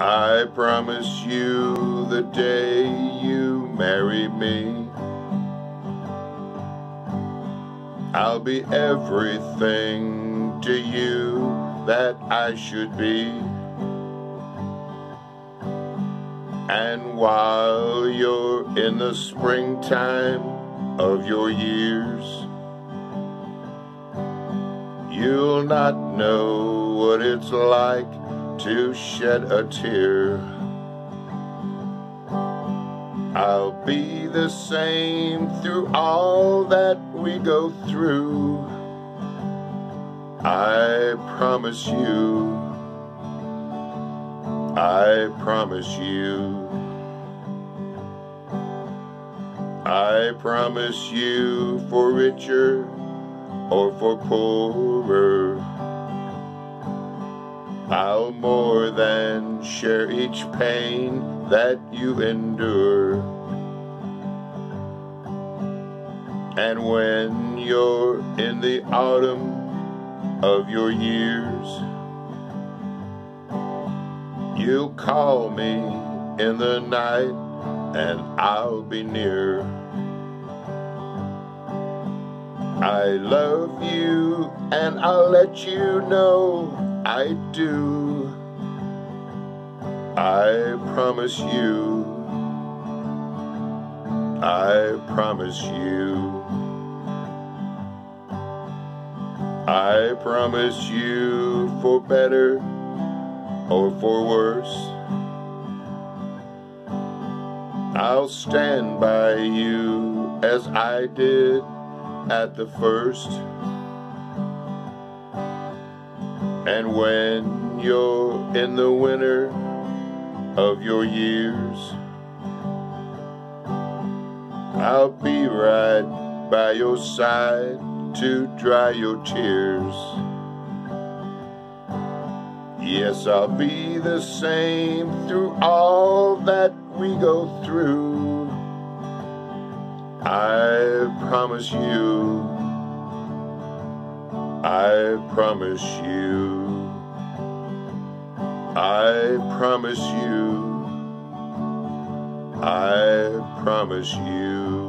I promise you the day you marry me I'll be everything to you that I should be. And while you're in the springtime of your years You'll not know what it's like to shed a tear. I'll be the same through all that we go through. I promise you. I promise you. I promise you for richer or for poorer. I'll more than share each pain that you endure. And when you're in the autumn of your years, you'll call me in the night and I'll be near. I love you and I'll let you know I do. I promise you. I promise you. I promise you for better or for worse. I'll stand by you as I did at the first. And when you're in the winter of your years, I'll be right by your side to dry your tears. Yes, I'll be the same through all that we go through. I promise you. I promise you. I promise you. I promise you.